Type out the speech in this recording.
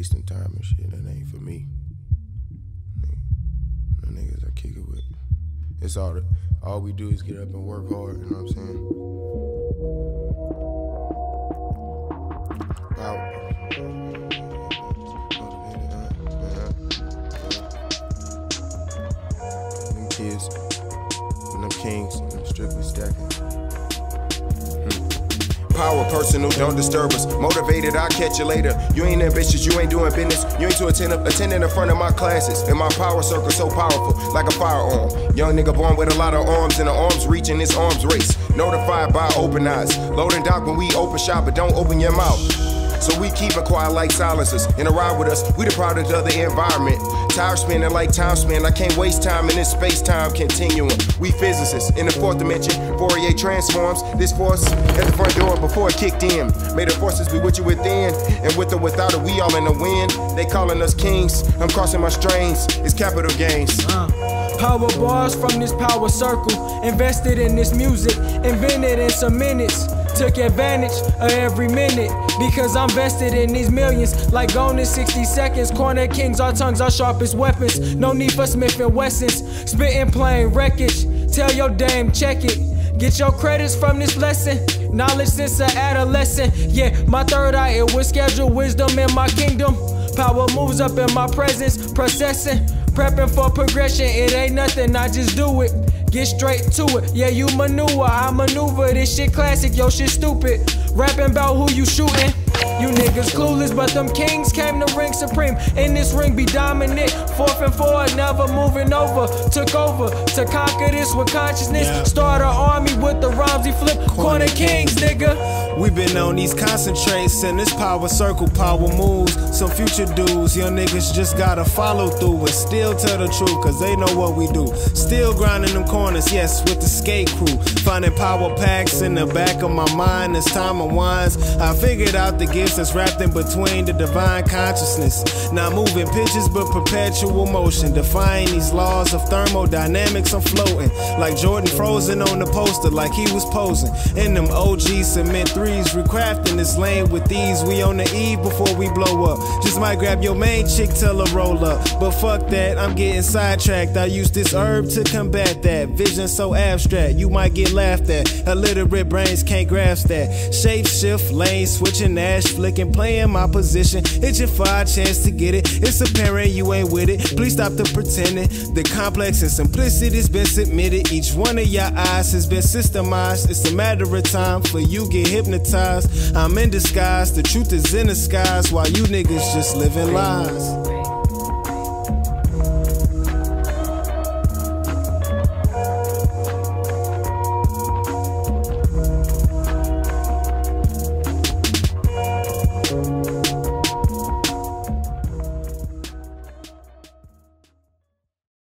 wasting time and shit. That ain't for me. The niggas I kick it with. It's all all we do is get up and work hard. You know what I'm saying? Kids, and kings, and strictly stacking. Power personal, don't disturb us. Motivated, I'll catch you later. You ain't ambitious, you ain't doing business. You ain't to attend attending in front of my classes. And my power circle so powerful, like a firearm. Young nigga born with a lot of arms and the arms reaching this arms race. Notified by open eyes. Loading dock when we open shop, but don't open your mouth. So we keep it quiet like silences. In a ride with us, we the product of the environment. Tire spinning like time spin. I can't waste time in this space time continuum. We physicists in the fourth dimension. Fourier transforms this force at the front door before it kicked in. May the forces be with you within and with or without it. We all in the wind. They calling us kings. I'm crossing my strains. It's capital gains. Uh, power bars from this power circle. Invested in this music, invented in some minutes. Took advantage of every minute because I'm vested in these millions. Like gone in 60 seconds. Corner kings, our tongues are sharpest weapons. No need for Smith and Wessons. Spitting plain wreckage. Tell your dame, check it. Get your credits from this lesson. Knowledge since an adolescent. Yeah, my third eye, it was scheduled wisdom in my kingdom. Power moves up in my presence, processing, prepping for progression. It ain't nothing, I just do it. Get straight to it. Yeah, you maneuver, I maneuver. This shit classic, yo, shit stupid. Rapping about who you shooting. You niggas clueless, but them kings came to ring supreme. In this ring, be dominant. Fourth and four, never moving over. Took over to conquer this with consciousness. Start an army with the rhymes he flip. Corner kings, nigga. We been on these concentrates and this power circle, power moves. Some future dudes, young niggas just gotta follow through and still tell the truth, cause they know what we do. Still grinding them corners, yes, with the skate crew. Finding power packs in the back of my mind as time unwinds. I figured out the gifts that's wrapped in between the divine consciousness. Not moving pitches, but perpetual motion. Defying these laws of thermodynamics, I'm floating. Like Jordan frozen on the poster, like he was posing. In them OG cement threes, recrafting this lane with these. We on the eve before we blow up. Just might grab your main chick, tell her roll up. But fuck that, I'm getting sidetracked. I use this herb to combat that. Vision so abstract, you might get laughed at. Illiterate brains can't grasp that. Shape shift, lane switching, ash flicking, playing my position. It's for a chance to get it. It's apparent you ain't with it. Please stop the pretending. The complex and simplicity's been submitted. Each one of your eyes has been systemized. It's a matter of time for you get hypnotized. I'm in disguise. The truth is in the skies while you niggas just living lies.